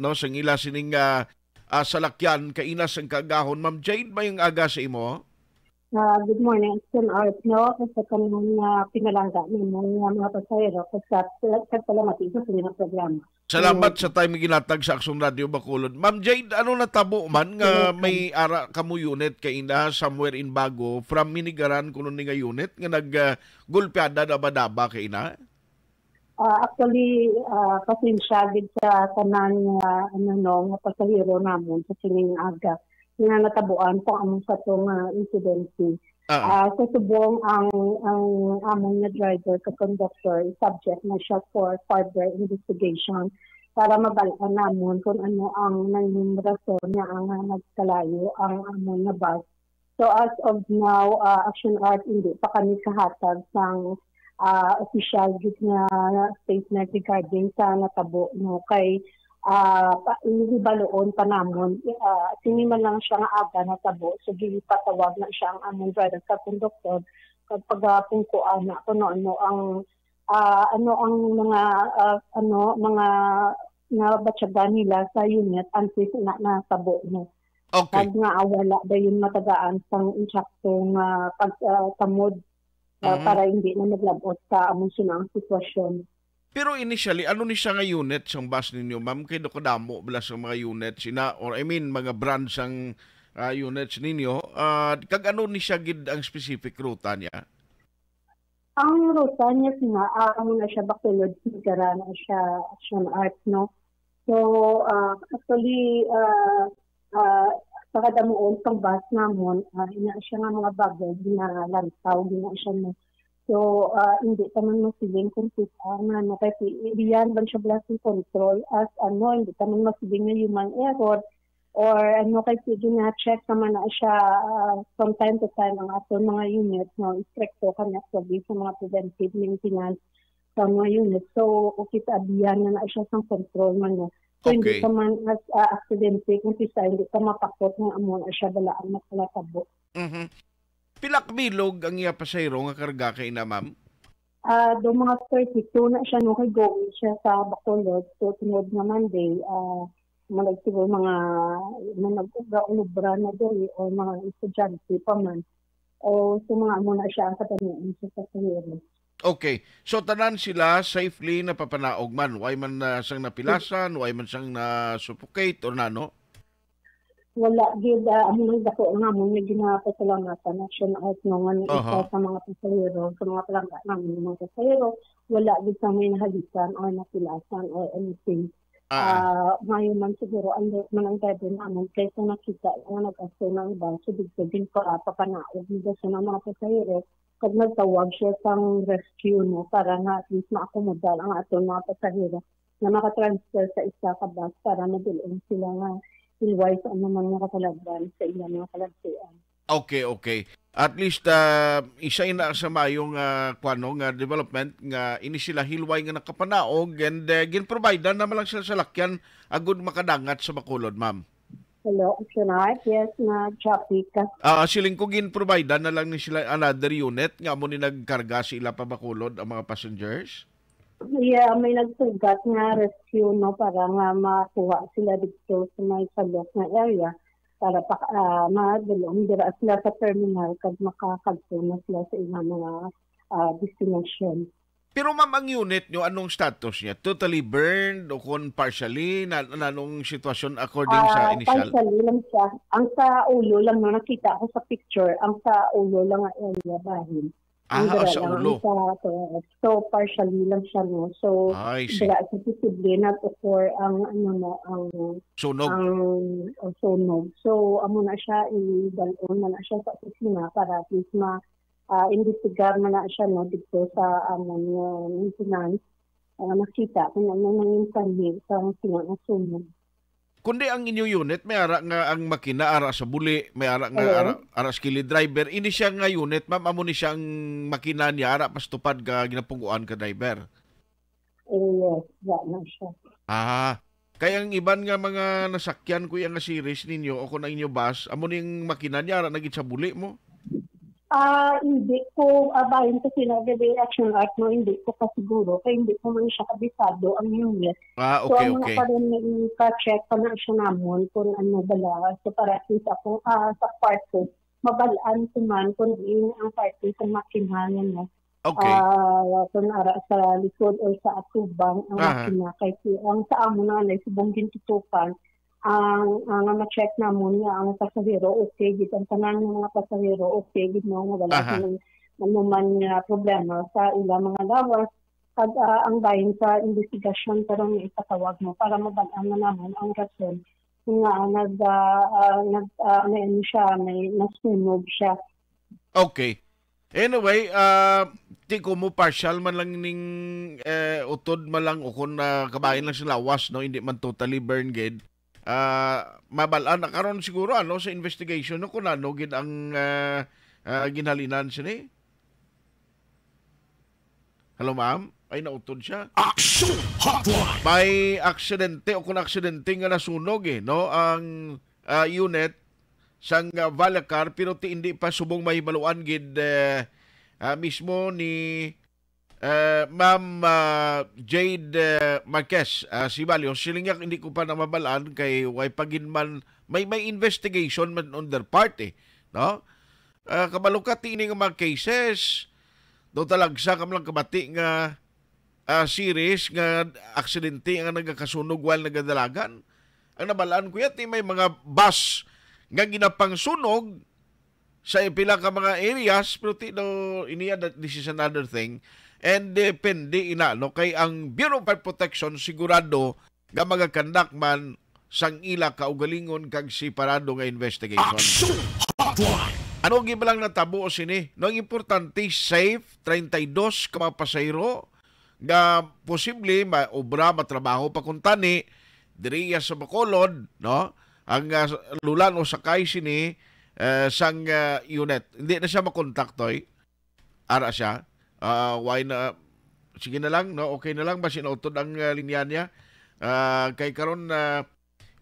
no sang ila sining uh, uh, salakyan kainas ang kagahon Ma'am Jade ba yung aga sa imo? Uh, good morning. It's an art, no? Kasi kanang uh, pinalangga ni mo nga mga pasahero kasi sa palamati sa silang programa. Salamat sa time ginatag sa Aksyon Radio Bacolod. Ma'am Jade, ano natabo man nga may ara kamo unit kay ina somewhere in Bago from Minigaran kuno ni nga unit nga nag uh, gulpiada daba-daba kay ina? Uh, actually, uh, pasensya gid sa tanan uh, ano no, nga pasahero namon sa sining aga nga natabuan po among sa tong uh, incidency. Uh, uh, so subong ang ang among na driver ka conductor subject na siya for further investigation para mabalaan namon kung ano ang nanging rason niya ang uh, nagkalayo ang among na bus. So as of now, uh, Action Art hindi pa kami kahatag ng uh, official gid nga statement regarding sa natabo no? Kay uh, inihibaloon pa namon uh, siniman lang siya nga aga na tabo so gili patawag na siya ang among driver sa conductor kapag uh, pungkuan na kuno ano ang uh, ano ang mga uh, ano mga nga batyagan nila sa unit until na natabo no? Okay. Pag nga wala ba yung matagaan sang insaktong uh, pagtamod uh, mm-hmm. para hindi na naglabot sa among sinang sitwasyon. Pero initially, ano ni siya nga unit sa bus ninyo, ma'am? Kaya kadamo bala sa mga units sina, or I mean, mga brands ang uh, units ninyo. Uh, kag ano ni siya gid ang specific ruta niya? Ang ruta niya sina, uh, ano na siya, Bacolod, Sigara na siya, siya art, no? So, uh, actually, uh, uh, sa kadamuon pang bus namon, uh, ina siya nga mga bagay, ginalantaw, gina siya mo. So, uh, hindi pa man masiling kung kita nga no, kasi iyan ba siya blessing control as ano, hindi pa man masiling na human error or ano kasi gina-check naman na siya uh, from time to time ang ato mga units no, stricto kanya sa sa mga preventive maintenance sa mga units. So, kita abiyan na na siya sa control man no. So, Okay. hindi ka man as uh, accidente kung sisa, hindi ka mapakot ng amon siya balaan na kalatabo. Mhm. Pilak bilog ang iya pasayro nga karga kay na, ma'am? Ah, do mga 32 na siya no kay going siya sa Bacolod. So, tunod nga Monday, ah, malag siguro mga manag-ubra na diri o mga estudyante pa man. O so mga amo na siya ang katanian siya sa kahiro. Okay. So tanan sila safely na papanaog man. Way man na sang napilasan, way man sang na suffocate or nano. Wala gid uh, amo nang dako nga mo nga ginapasalamatan na siya na out nga Aha. isa sa mga pasahero, sa mga palangga namin mga pasahero, wala gid sa may nahalikan or napilasan or anything. Ah, Ah, ngayon man siguro ang man ang driver namin kaysa nakita nga nag-aso ng iba, din pa papanaog nila sa mga pasahero kag nagtawag siya sang rescue no para nga at least maakomodal ang ato mga pasahero na makatransfer sa isa ka bus para madulong sila nga ilway sa man nga katalagdan sa ilang mga kalagsian. okay, okay. At least uh, isa ina sa mayong uh, kwano nga development nga ini sila hilway nga nakapanaog and uh, gin-provide na naman sila sa lakyan agud makadangat sa Bacolod, ma'am. Hello, Aksyonar. Yes, na traffic. Ah, siling ko gin-provide na lang ni sila another unit nga mo ni nagkarga sila pa Bacolod ang mga passengers. Yeah, may nagsugat nga rescue no para nga makuha sila dito sa may salok na area para pa uh, madulong dira sila sa terminal kag makakadto na sila sa ilang mga ah, destination. Pero ma'am, ang unit nyo, anong status niya? Totally burned o kung partially? Na, na anong sitwasyon according sa Ah, initial? partially lang siya. Ang sa ulo lang no nakita ko sa picture, ang sa ulo lang ang area bahin. Ah, Ang o dira sa lang, ulo. Sa, so, so partially lang siya no. So see. dira sa posible na to for ang ano no ang Sunog. ang ang sunog. So, amo na siya, i-dalon na na siya sa opisina para at least ma uh, investigar na na siya no, dito sa amon uh, maintenance. Uh, makita kung ano nang sanhi sa sinang sunog. Kundi ang inyong unit, may ara nga ang makina, ara sa buli, may ara nga ara, ara sa kilid driver. Ini siya nga unit, ma'am, amo ni siyang makina niya, ara pastupad ka, ginapunguan ka driver. Eh, yes, yeah, na siya. Ah, kaya ang iban nga mga nasakyan ko yung nga series ninyo o kung ang inyo bus, amo ning makina niya, ara nagit sa buli mo. Ah, hindi ko abayin kasi nag-day action art no, hindi ko pa siguro kaya hindi ko man siya kabisado ang unit. Ah, So okay, ang okay. mga pa rin na i-check pa na siya namon kung ano bala. So para at least ako ah, sa kwarto, mabalaan ko man kung din ang kwarto sa makinahan na. Okay. Ah, kung ara sa likod o sa atubang ang Aha. makina. Kaya ang sa amo na na subong gintutukan ang ang ma-check na mo niya ang pasahero okay gid ang tanan ng mga pasahero okay gid mo nga wala ano man nga problema sa ilang mga lawas pag ah, ang bahin sa investigasyon pero nga ipatawag mo para mabalaan na naman ang rason kung nga nag ah, nag ah, ano siya may nasunog siya Okay. Anyway, uh, di ko mo partial man lang ning eh, utod man lang o kung uh, kabahin lang sila was no hindi man totally burn gid. Uh, mabalaan na karon siguro ano sa investigation no kung ano gid ang uh, uh, ginhalinan siya ni. Hello ma'am, ay nautod siya. Action Hotline. May aksidente o kung aksidente nga nasunog eh no ang uh, unit sang uh, Valacar pero ti hindi pa subong mahibaluan gid eh, ah, mismo ni eh, Ma'am ah, Jade eh, Marquez uh, si Balios silingyak hindi ko pa namabalaan kay way pagin man may may investigation man on their part eh no? Uh, kabalo ka ti ini nga mga cases. Do talagsa kam lang kabati nga ah, series nga aksidente nga nagakasunog while nagadalagan ang nabalaan ko yati may mga bus nga ginapangsunog sa pila ka mga areas pero ti no iniya this is another thing and depende ina no kay ang Bureau of Fire Protection sigurado nga magakandak man sang ila kaugalingon kag separado nga investigation. Action Hotline. Ano ang gibalang natabo sini? No, ang importante safe 32 ka mga pasahero nga posible maobra matrabaho pa kung tani diriya sa Bacolod, no? Ang uh, lulan o sakay sini eh, sang uh, unit. Hindi na siya makontaktoy. Ara siya. Ah, why na sige na lang, no? Okay na lang ba sinutod ang uh, linya niya? Ah, kay karon na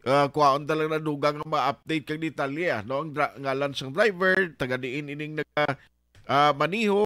uh, kuwaon talaga na dugang ma-update kag detalye, no? Ang ngalan sang driver, taga diin ining naga ah, maniho